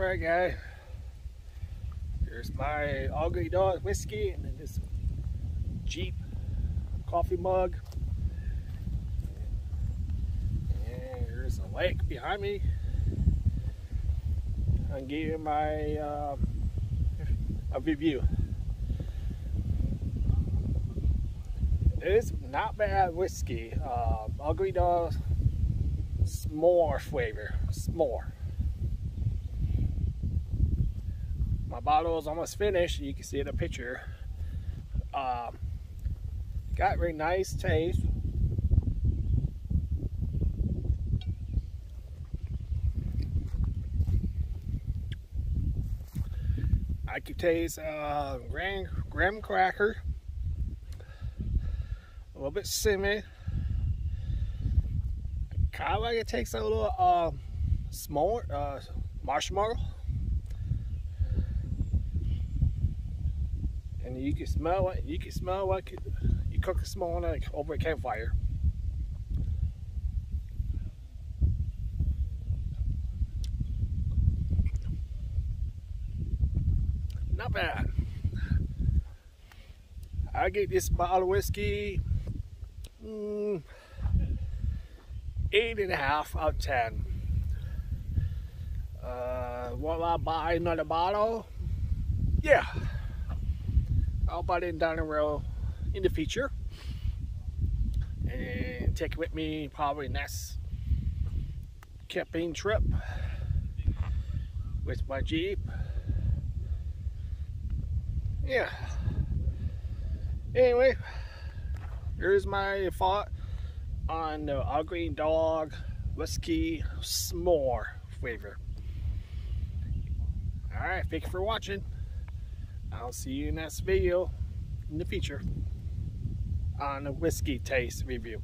Alright guys, here's my Ugly Dog whiskey and then this Jeep coffee mug. And here's a lake behind me. I'm giving my um, a review. It's not bad whiskey. Uh, Ugly Dog s'more flavor. S'more. My bottle is almost finished. You can see in the picture. Um, got very nice taste. I could taste uh, graham, graham cracker, a little bit simmy. Kind of like it takes a little uh, small uh, marshmallow. And you can smell it. You can smell like you cook a s'more like over a campfire. Not bad. I get this bottle of whiskey mm, eight and a half out of ten. Uh, will I buy another bottle? Yeah. I'll buy it down road in the future and take it with me probably next camping trip with my Jeep. Yeah. Anyway, here's my thought on the Ugly Dog Whiskey S'more flavor. Alright, thank you for watching. I'll see you in next video in the future on a whiskey taste review.